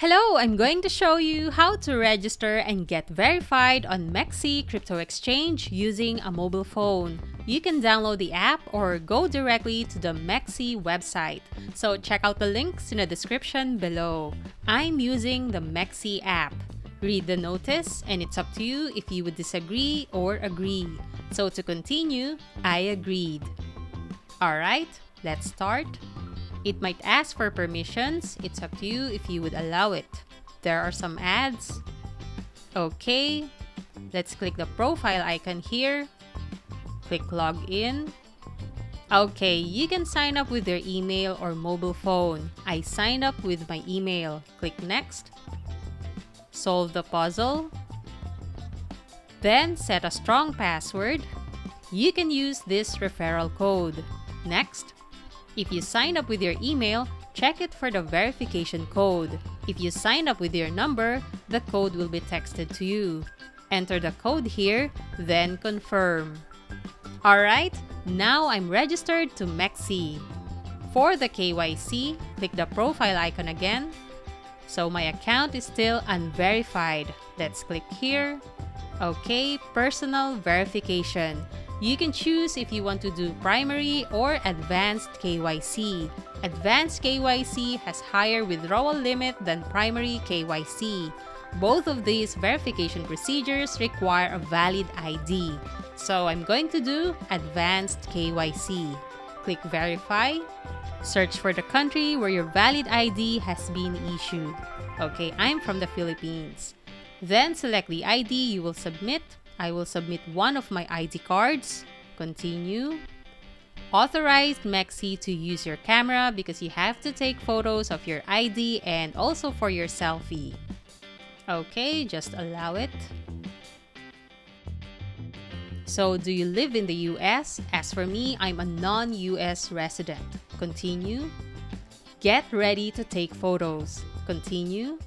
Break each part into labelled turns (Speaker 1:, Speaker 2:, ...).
Speaker 1: Hello, I'm going to show you how to register and get verified on MEXC Crypto Exchange using a mobile phone. You can download the app or go directly to the MEXC website. So check out the links in the description below. I'm using the MEXC app. Read the notice and it's up to you if you would disagree or agree. So to continue, I agreed. Alright, let's start. It might ask for permissions. It's up to you if you would allow it. There are some ads. Okay. Let's click the profile icon here. Click login. Okay, you can sign up with your email or mobile phone. I signed up with my email. Click next. Solve the puzzle. Then set a strong password. You can use this referral code. Next. If you sign up with your email, check it for the verification code. If you sign up with your number, the code will be texted to you. Enter the code here, then confirm. Alright, now I'm registered to MEXC. For the KYC, click the profile icon again. So my account is still unverified. Let's click here. Okay, personal verification. You can choose if you want to do primary or advanced KYC. Advanced KYC has higher withdrawal limit than primary KYC. Both of these verification procedures require a valid ID. So I'm going to do advanced KYC. Click verify. Search for the country where your valid ID has been issued. Okay, I'm from the Philippines. Then select the ID you will submit I will submit one of my ID cards. Continue. Authorized MEXC to use your camera because you have to take photos of your ID and also for your selfie. Okay, just allow it. So, do you live in the US? As for me, I'm a non US resident. Continue. Get ready to take photos. Continue.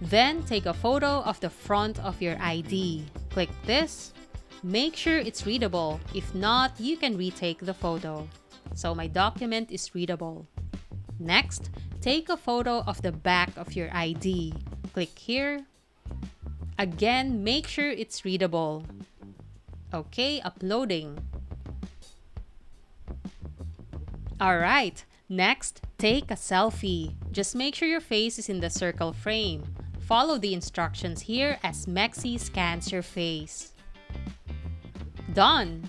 Speaker 1: Then take a photo of the front of your ID. Click this. Make sure it's readable. If not, you can retake the photo. So my document is readable. Next, take a photo of the back of your ID. Click here. Again, make sure it's readable. Okay, uploading. Alright, next, take a selfie. Just make sure your face is in the circle frame. Follow the instructions here as MEXC scans your face. Done!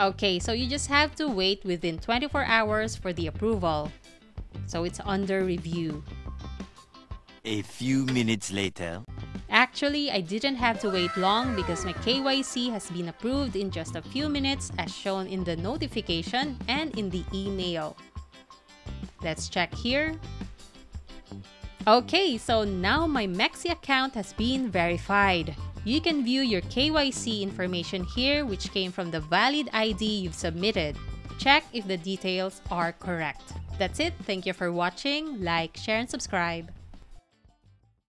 Speaker 1: Okay, so you just have to wait within 24 hours for the approval. So it's under review.
Speaker 2: A few minutes later.
Speaker 1: Actually, I didn't have to wait long because my KYC has been approved in just a few minutes as shown in the notification and in the email. Let's check here. Okay, so now my MEXC account has been verified. You can view your KYC information here which came from the valid ID you've submitted. Check if the details are correct. That's it. Thank you for watching. Like, share, and subscribe.